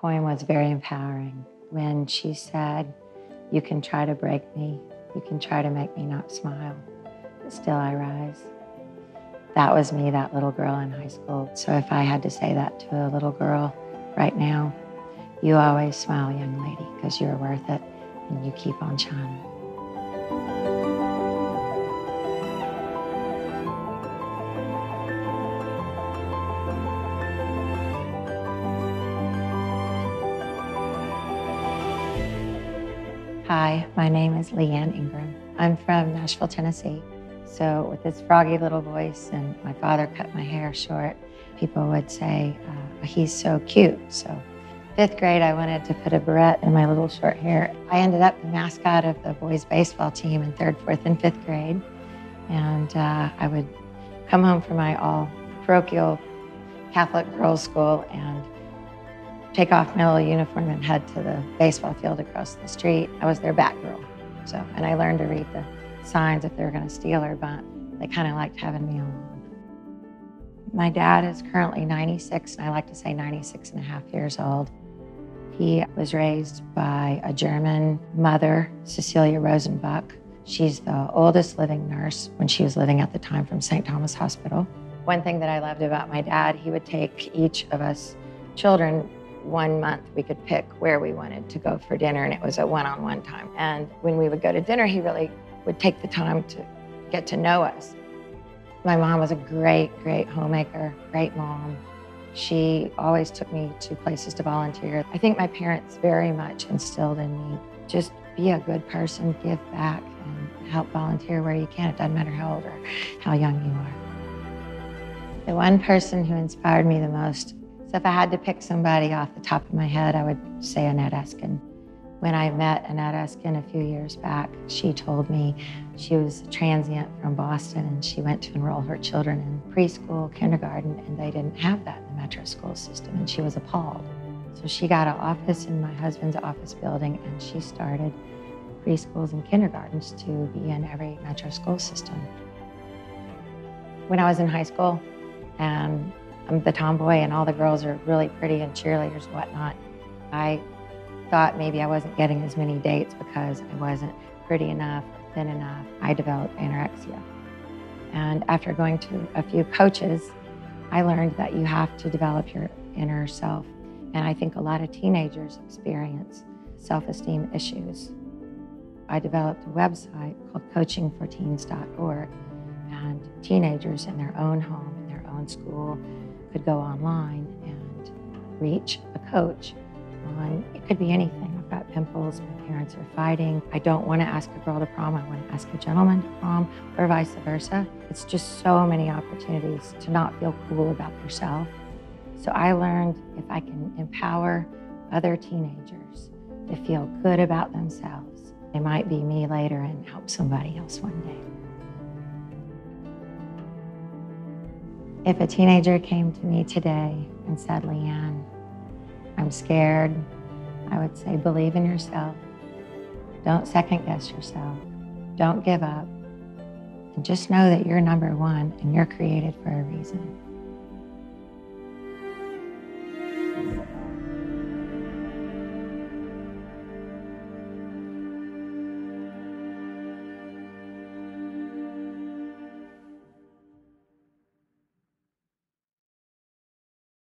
poem was very empowering when she said, You can try to break me, you can try to make me not smile, but still I rise. That was me, that little girl in high school. So if I had to say that to a little girl right now, you always smile, young lady, because you're worth it and you keep on shining. Hi, my name is Lee Ann Ingram. I'm from Nashville, Tennessee. So, with this froggy little voice, and my father cut my hair short, people would say, uh, He's so cute. So, fifth grade, I wanted to put a barrette in my little short hair. I ended up the mascot of the boys' baseball team in third, fourth, and fifth grade. And uh, I would come home from my all parochial Catholic girls' school and take off my little uniform and head to the baseball field across the street. I was their back girl. So, and I learned to read the signs if they were going to steal or bunt. They kind of liked having me along. My dad is currently 96, and I like to say 96 and a half years old. He was raised by a German mother, Cecilia Rosenbuck. She's the oldest living nurse when she was living at the time from St. Thomas Hospital. One thing that I loved about my dad, he would take each of us children one month we could pick where we wanted to go for dinner and it was a one-on-one time. And when we would go to dinner he really would take the time to get to know us. My mom was a great great homemaker great mom. She always took me to places to volunteer. I think my parents very much instilled in me just be a good person give back and help volunteer where you can. It doesn't matter how old or how young you are. The one person who inspired me the most so if I had to pick somebody off the top of my head, I would say Annette Eskind. When I met Annette Eskind a few years back, she told me she was a transient from Boston and she went to enroll her children in preschool, kindergarten, and they didn't have that in the metro school system, and she was appalled. So she got an office in my husband's office building and she started preschools and kindergartens to be in every metro school system. When I was in high school, and I'm the tomboy and all the girls are really pretty and cheerleaders and whatnot. I thought maybe I wasn't getting as many dates because I wasn't pretty enough, thin enough. I developed anorexia. And after going to a few coaches, I learned that you have to develop your inner self. And I think a lot of teenagers experience self esteem issues. I developed a website called coachingforteens.org, and teenagers in their own home, in their own school, could go online and reach a coach on it could be anything. I've got pimples, my parents are fighting. I don't want to ask a girl to prom, I want to ask a gentleman to prom, or vice versa. It's just so many opportunities to not feel cool about yourself. So I learned if I can empower other teenagers to feel good about themselves, they might be me later and help somebody else one day. If a teenager came to me today and said, Lee Ann, I'm scared, I would say, believe in yourself. Don't second guess yourself. Don't give up. And just know that you're number one and you're created for a reason.